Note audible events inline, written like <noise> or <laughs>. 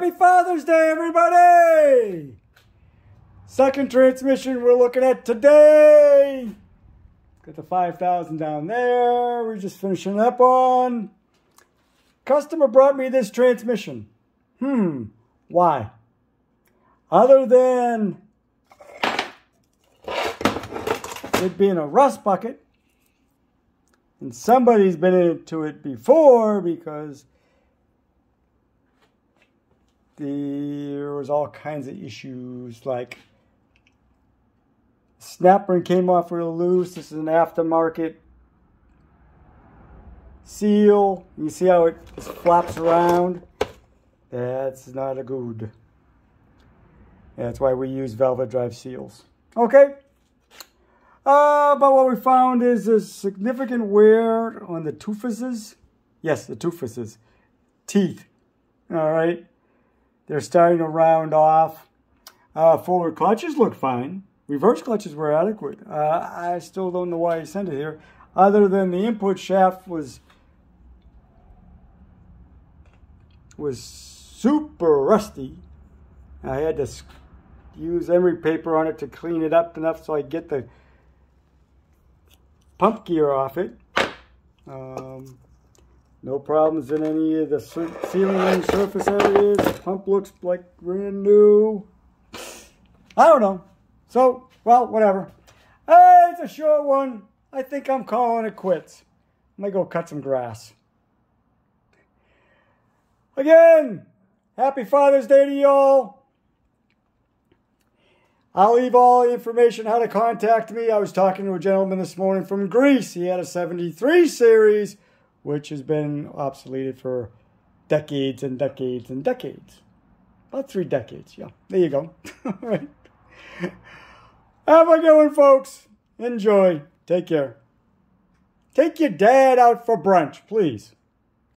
Happy Father's Day, everybody! Second transmission we're looking at today. Got the 5000 down there. We're just finishing up on. Customer brought me this transmission. Hmm, why? Other than it being a rust bucket, and somebody's been into it before because there was all kinds of issues like snap ring came off real loose. This is an aftermarket seal. You see how it just flaps around? That's not a good. That's why we use velvet drive seals. Okay. Uh, but what we found is a significant wear on the toofuses. Yes, the toofuses. Teeth. All right. They're starting to round off. Uh, forward clutches look fine. Reverse clutches were adequate. Uh, I still don't know why he sent it here. Other than the input shaft was was super rusty. I had to use emery paper on it to clean it up enough so I get the pump gear off it. Um, no problems in any of the sealing and surface areas. Pump looks like brand new. I don't know. So, well, whatever. Hey, it's a short one. I think I'm calling it quits. I'm going to go cut some grass. Again, happy Father's Day to y'all. I'll leave all the information how to contact me. I was talking to a gentleman this morning from Greece. He had a 73 series, which has been obsoleted for decades and decades and decades. About three decades, yeah. There you go. <laughs> right. Have a good one, folks. Enjoy. Take care. Take your dad out for brunch, please.